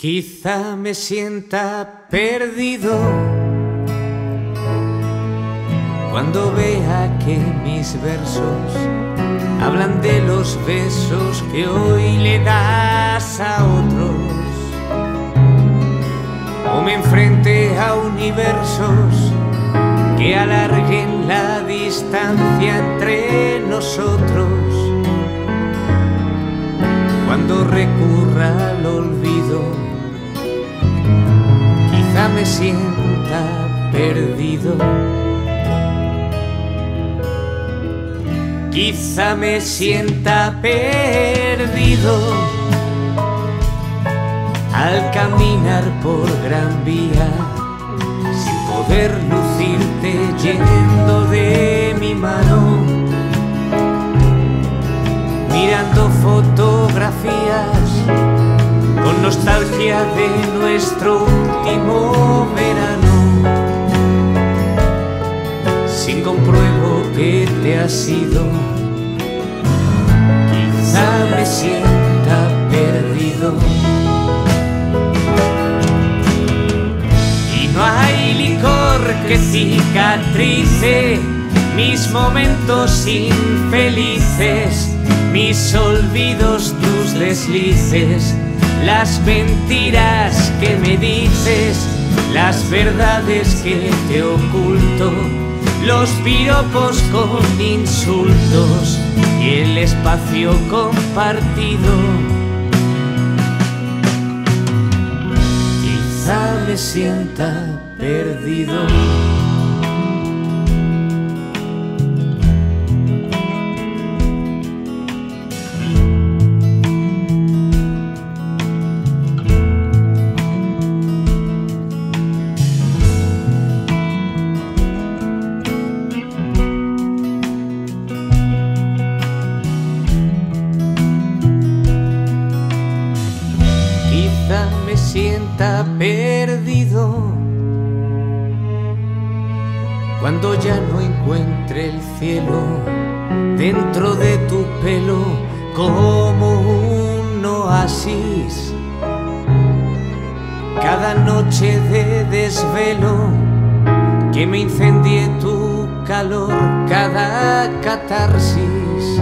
Quizá me sienta perdido cuando vea que mis versos hablan de los besos que hoy le das a otros. O me enfrente a universos que alarguen la distancia entre nosotros. Cuando recurra al olvido me sienta perdido. Quizá me sienta perdido al caminar por gran vía sin poder lucirte yendo de mi mano, mirando fotografías nostalgia de nuestro último verano. Sin compruebo que te has ido, quizá me sienta perdido. Y no hay licor que cicatrice mis momentos infelices, mis olvidos, tus deslices las mentiras que me dices, las verdades que te oculto, los piropos con insultos y el espacio compartido. Quizá me sienta perdido. Perdido cuando ya no encuentre el cielo dentro de tu pelo como un oasis. Cada noche de desvelo que me incendie tu calor, cada catarsis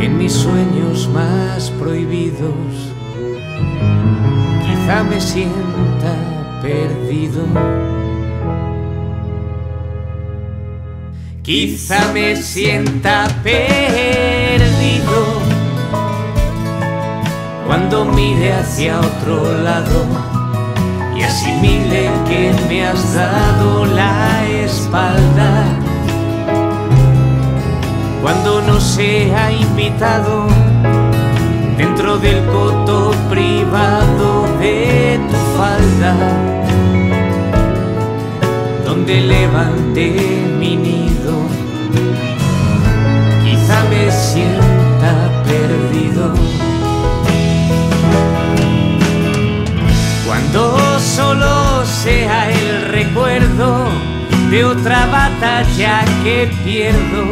en mis sueños más prohibidos quizá me sienta perdido. Quizá me sienta perdido cuando mire hacia otro lado y asimile que me has dado la espalda. Cuando no sea invitado dentro del coto privado levanté mi nido, quizá me sienta perdido. Cuando solo sea el recuerdo de otra batalla que pierdo,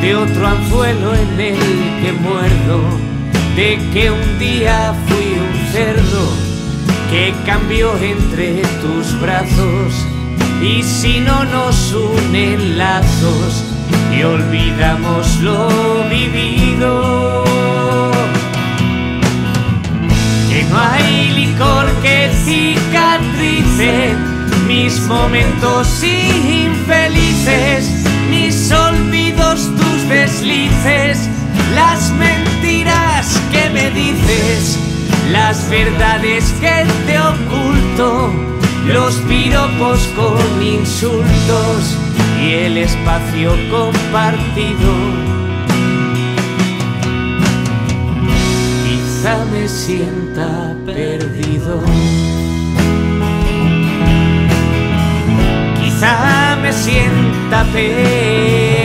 de otro anzuelo en el que muerdo de que un día fui un cerdo que cambió entre tus brazos y si no nos unen lazos y olvidamos lo vivido que no hay licor que cicatrice mis momentos infelices mis olvidos tus deslices las mentiras que me dices, las verdades que te oculto, los piropos con insultos y el espacio compartido. Quizá me sienta perdido. Quizá me sienta perdido.